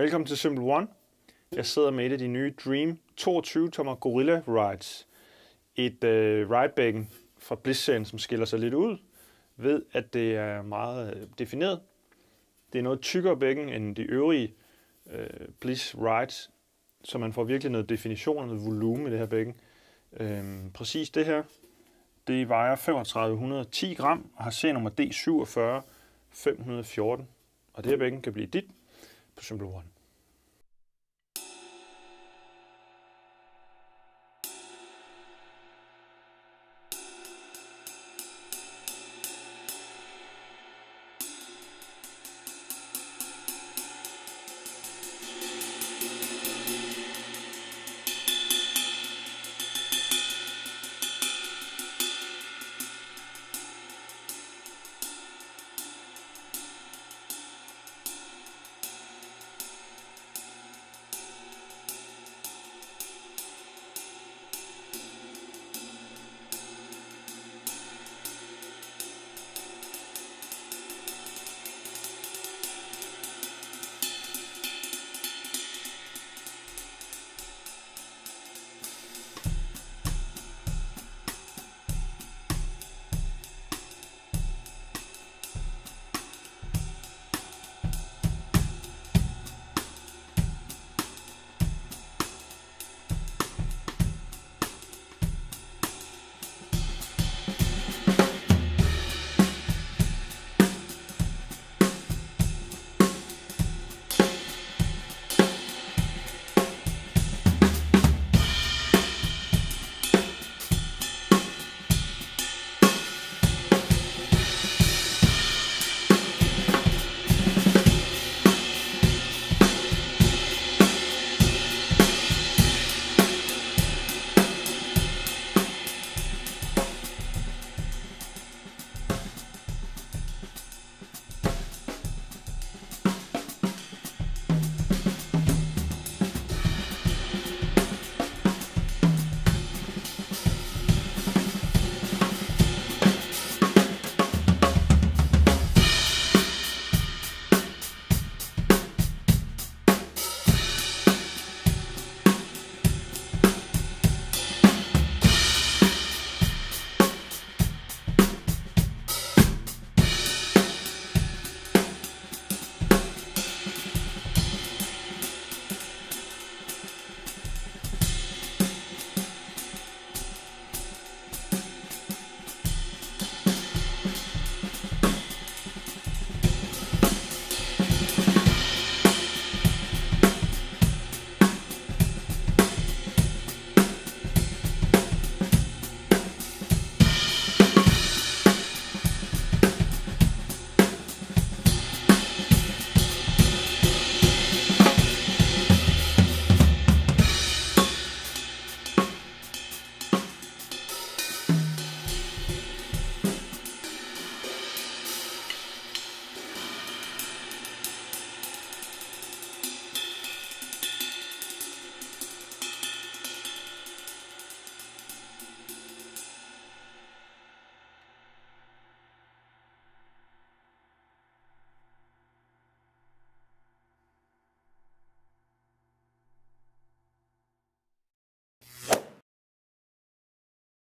Velkommen til Simple One. Jeg sidder med et af de nye Dream 22-tommer Gorilla Rides. Et øh, ridebækken fra Bliss-serien, som skiller sig lidt ud ved, at det er meget øh, defineret. Det er noget tykkere bækken end de øvrige øh, Bliss Rides, så man får virkelig noget definition og noget volumen i det her bækken. Øh, præcis det her, det vejer 3510 gram og har C-nummer D47 514. Og det her bækken kan blive dit på Simple One.